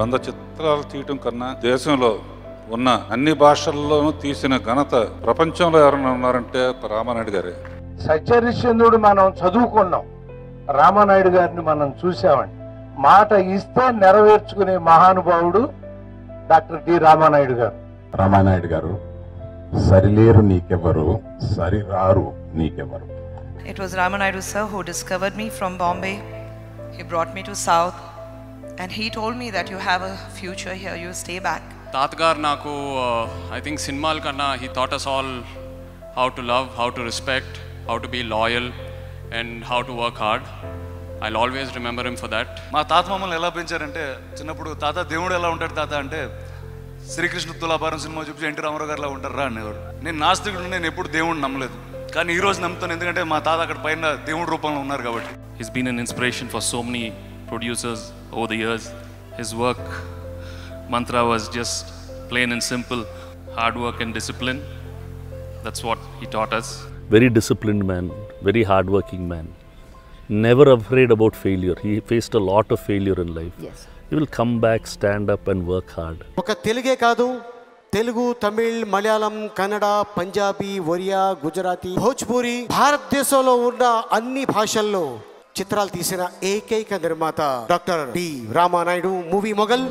వంద చిత్రాలు తీయటం కన్నా దేశంలో ఉన్న అన్ని భాషల్లోనూ తీసిన ఘనత ప్రపంచంలో ఎవరైనా ఉన్నారంటే రామానాయుడు గారే. సత్యరిశ్చంద్రుడు మనం చదువుకున్నాం. రామానాయుడు గారిని మనం చూసామండి మాట ఇస్తే నెరవేర్చుకునే మహానుభావుడు డాక్టర్ డి రామానాయుడు గారు. రామానాయుడు గారు సరిలేరు నీకెవరు సరిరారు నీకెవరు It was Ramanaidu sir who discovered me from Bombay. He brought me to South. And he told me that you have a future here, you stay back. తాతగారు నాకు ఐ థింక్ సినిమాల కన్నా he taught us all how to love how to respect how to be loyal and how to work hard I always remember him for that మా తాత మమ్మల్ని ఎలా పెంచారంటే చిన్నప్పుడు తాత దేవుడు ఎలా ఉంటాడు తాత అంటే శ్రీకృష్ణ తులాభారం సినిమా చూపించి ఎన్టీ రామారావు గారిలా ఉంటారా అనేవాడు. నేను నాస్తికుడు నేను ఎప్పుడు దేవుడిని నమ్మలేదు. కానీ ఈ రోజు నమ్ముతాను ఎందుకంటే మా తాత అక్కడ పైన దేవుడి రూపంలో ఉన్నారు కాబట్టి. He's been an inspiration for so many producers over the years. His work, mantra was just plain and simple hard work and discipline. That's what he taught us. very disciplined man, very hardworking man. Never afraid about failure. He faced a lot of failure in life. Yes. He will come back, stand up, and work hard. ఒక తెలుగే కాదు తెలుగు తమిళ్ మలయాళం కన్నడ పంజాబీ ఒరియా గుజరాతీ భోజ్పూరి భారతదేశంలో ఉన్న అన్ని భాషల్లో చిత్రాలు తీసిన ఏకైక నిర్మాత doctor D Ramanaidu movie mogul